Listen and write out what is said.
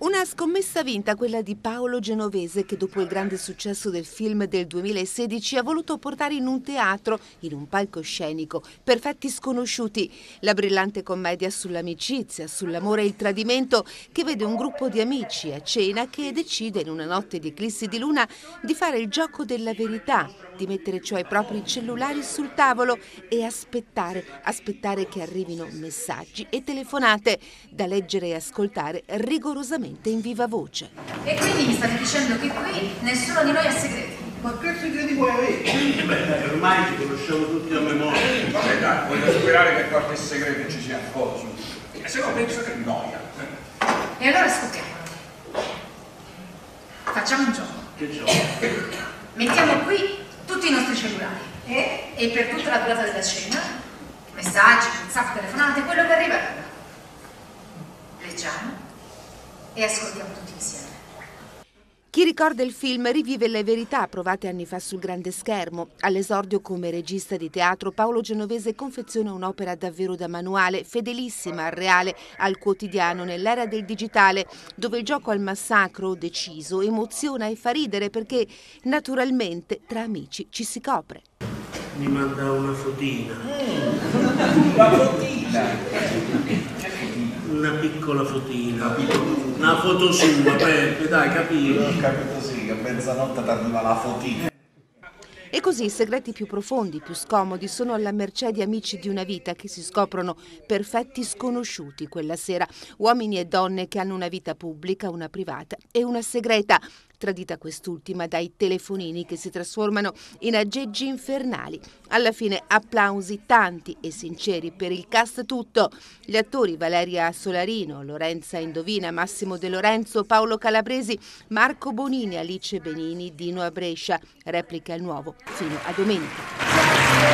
Una scommessa vinta quella di Paolo Genovese che dopo il grande successo del film del 2016 ha voluto portare in un teatro, in un palcoscenico, Perfetti sconosciuti, la brillante commedia sull'amicizia, sull'amore e il tradimento che vede un gruppo di amici a cena che decide in una notte di eclissi di luna di fare il gioco della verità, di mettere cioè i propri cellulari sul tavolo e aspettare, aspettare che arrivino messaggi e telefonate da leggere e ascoltare rigorosamente in viva voce. E quindi mi state dicendo che qui nessuno di noi ha segreti? Ma che segreti vuoi avere? Eh beh, ormai ci conosciamo tutti a memoria. Vabbè dai, voglio sperare che qualche segreto ci sia ancora. E se no penso che noia. E allora scoppiamo. Facciamo un gioco. Che gioco? Mettiamo qui tutti i nostri cellulari e, e per tutta la durata della cena, messaggi, whatsapp, telefonate, quello che arriva arriva. Leggiamo e ascoltiamo tutti insieme. Chi ricorda il film rivive le verità provate anni fa sul grande schermo. All'esordio come regista di teatro, Paolo Genovese confeziona un'opera davvero da manuale, fedelissima al reale, al quotidiano, nell'era del digitale, dove il gioco al massacro deciso emoziona e fa ridere perché naturalmente tra amici ci si copre. Mi manda una fotina. La fotina! Una piccola fotina. Una foto sua, Peppe, dai, capito? Ho capito sì, che a mezzanotte ti arriva la fotina. E così i segreti più profondi, più scomodi, sono alla mercé di amici di una vita che si scoprono perfetti sconosciuti quella sera, uomini e donne che hanno una vita pubblica, una privata e una segreta, tradita quest'ultima dai telefonini che si trasformano in aggeggi infernali. Alla fine applausi tanti e sinceri per il cast tutto. Gli attori Valeria Solarino, Lorenza Indovina, Massimo De Lorenzo, Paolo Calabresi, Marco Bonini, Alice Benini, Dino Abrescia. Replica il nuovo fino a domenica.